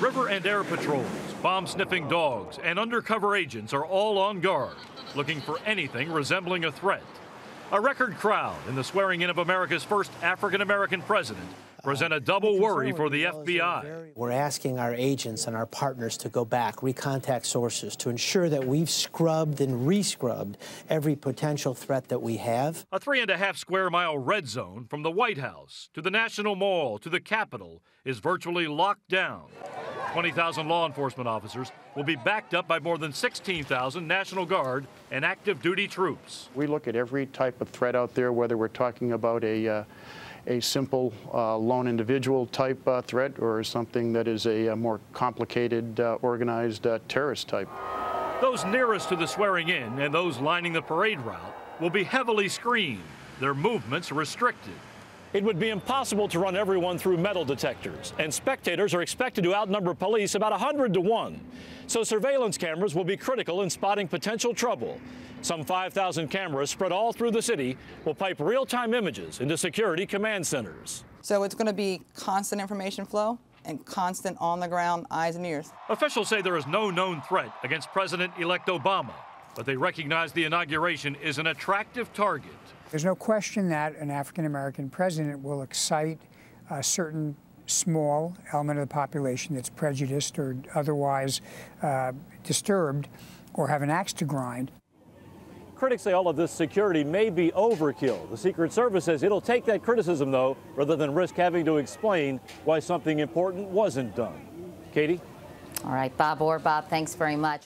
River and air patrols, bomb sniffing dogs, and undercover agents are all on guard, looking for anything resembling a threat. A record crowd in the swearing in of America's first African American president present a double worry for the FBI. We're asking our agents and our partners to go back, recontact sources to ensure that we've scrubbed and rescrubbed every potential threat that we have. A three and a half square mile red zone from the White House to the National Mall to the Capitol is virtually locked down. 20,000 law enforcement officers will be backed up by more than 16,000 National Guard and active duty troops. We look at every type of threat out there, whether we're talking about a, uh, a simple uh, lone individual type uh, threat or something that is a, a more complicated, uh, organized uh, terrorist type. Those nearest to the swearing in and those lining the parade route will be heavily screened, their movements restricted. It would be impossible to run everyone through metal detectors, and spectators are expected to outnumber police about 100 to 1. So surveillance cameras will be critical in spotting potential trouble. Some 5,000 cameras spread all through the city will pipe real-time images into security command centers. So it's going to be constant information flow and constant on-the-ground eyes and ears. Officials say there is no known threat against President-elect Obama, but they recognize the inauguration is an attractive target. There's no question that an African American president will excite a certain small element of the population that's prejudiced or otherwise uh, disturbed or have an axe to grind. Critics say all of this security may be overkill. The Secret Service says it'll take that criticism, though, rather than risk having to explain why something important wasn't done. Katie? All right, Bob Orr, Bob, thanks very much.